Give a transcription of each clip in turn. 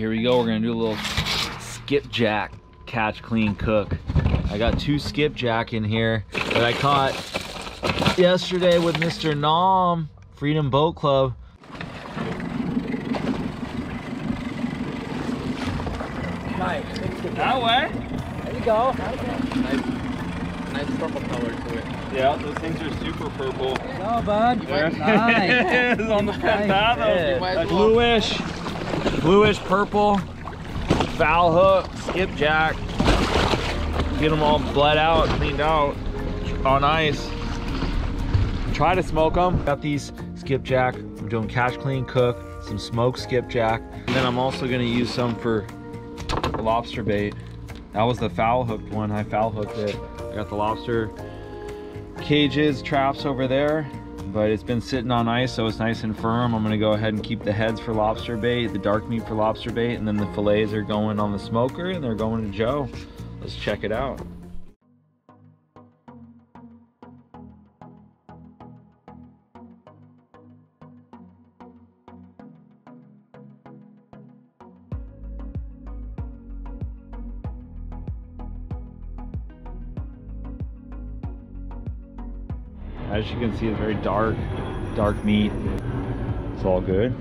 Here we go, we're gonna do a little skipjack catch, clean, cook. I got two skipjack in here that I caught yesterday with Mr. Nom, Freedom Boat Club. Nice. That way? There you go. Nice, nice purple color to it. Yeah, those things are super purple. Go, bud. Nice. it's on the Nice. fathom. Yeah. might as well. Bluish, bluish purple, foul hook, skipjack. Get them all bled out, cleaned out on ice. Try to smoke them. Got these skipjack. I'm doing cash clean, cook, some smoked skipjack. And then I'm also gonna use some for lobster bait. That was the foul hooked one. I foul hooked it. I got the lobster cages, traps over there, but it's been sitting on ice, so it's nice and firm. I'm gonna go ahead and keep the heads for lobster bait, the dark meat for lobster bait, and then the fillets are going on the smoker and they're going to Joe. Let's check it out. As you can see, it's very dark, dark meat. It's all good.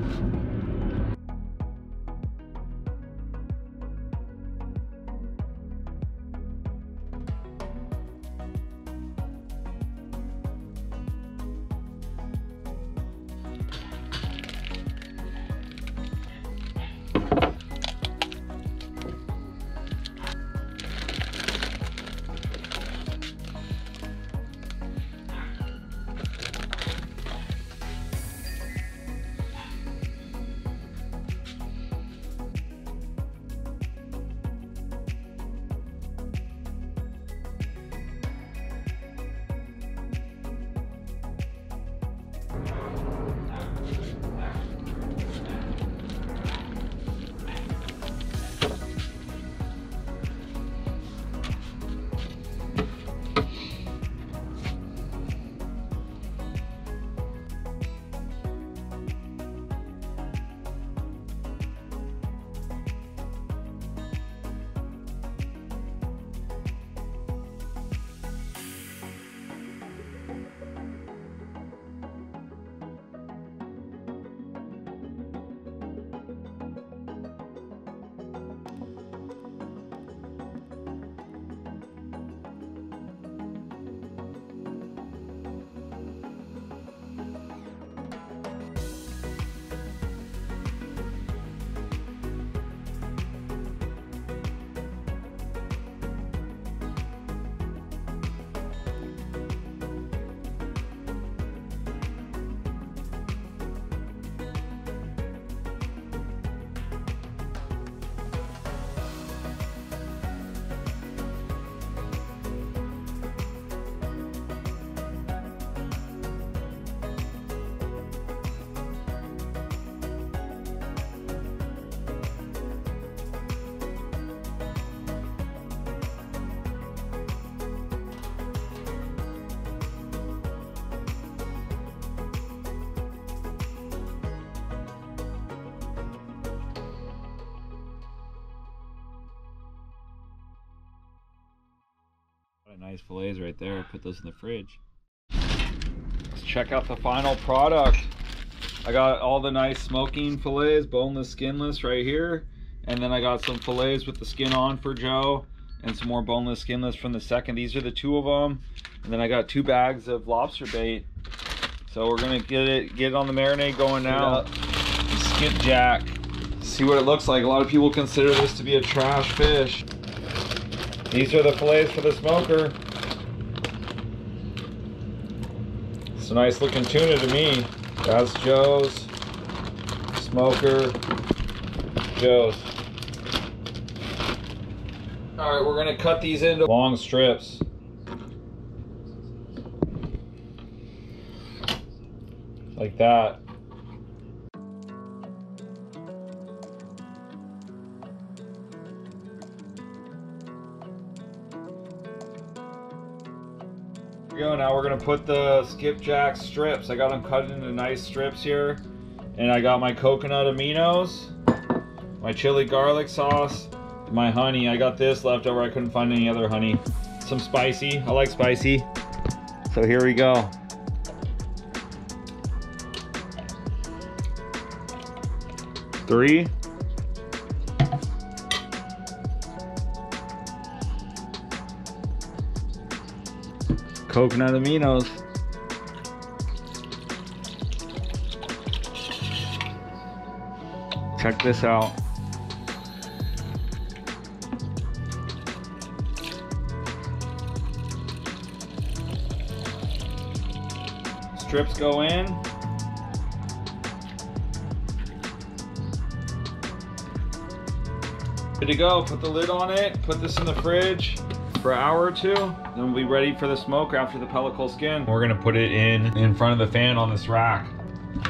Nice fillets right there. Put those in the fridge. Let's check out the final product. I got all the nice smoking fillets, boneless, skinless right here. And then I got some fillets with the skin on for Joe and some more boneless, skinless from the second. These are the two of them. And then I got two bags of lobster bait. So we're gonna get it get it on the marinade going now. Skipjack. See what it looks like. A lot of people consider this to be a trash fish. These are the fillets for the smoker. It's a nice looking tuna to me. That's Joe's. Smoker. Joe's. Alright, we're gonna cut these into long strips. Like that. We go. Now we're gonna put the skipjack strips. I got them cut into nice strips here, and I got my coconut aminos. my chili garlic sauce, my honey. I got this left over. I couldn't find any other honey. Some spicy. I like spicy. So here we go. Three. Coconut aminos. Check this out. Strips go in. Good to go. Put the lid on it. Put this in the fridge for an hour or two. Then we'll be ready for the smoke after the pellicle skin. We're gonna put it in in front of the fan on this rack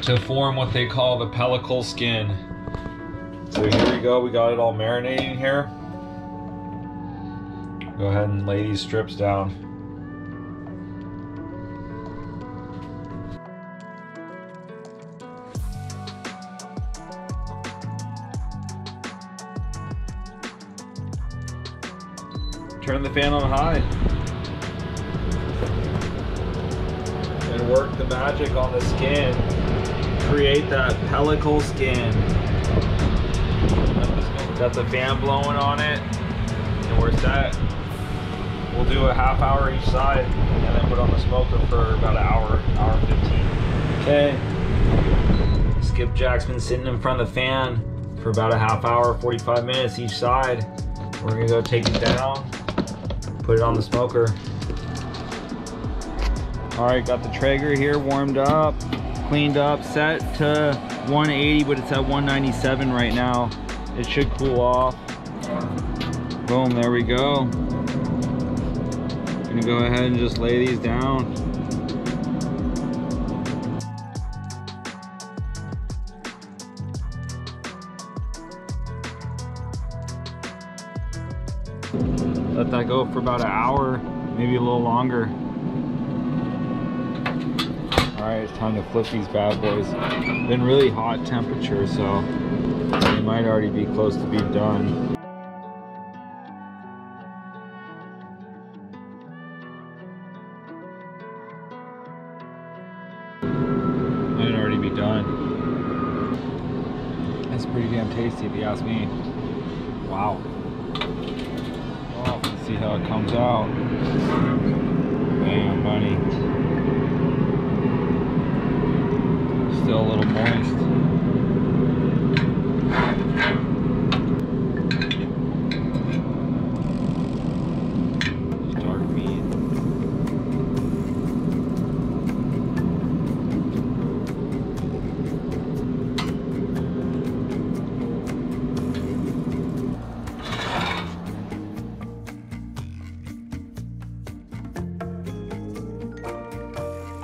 to form what they call the pellicle skin. So here we go. We got it all marinating here. Go ahead and lay these strips down. Turn the fan on high. And work the magic on the skin. Create that pellicle skin. Got the fan blowing on it. And we're set. We'll do a half hour each side and then put on the smoker for about an hour, hour 15. Okay. Skipjack's been sitting in front of the fan for about a half hour, 45 minutes each side. We're gonna go take it down, put it on the smoker. All right, got the Traeger here warmed up, cleaned up, set to 180, but it's at 197 right now. It should cool off. Boom, there we go. Gonna go ahead and just lay these down. Let that go for about an hour, maybe a little longer. All right, it's time to flip these bad boys. Been really hot temperature, so they might already be close to being done. Might already be done. That's pretty damn tasty if you ask me. Wow. See how it comes out. Damn, buddy.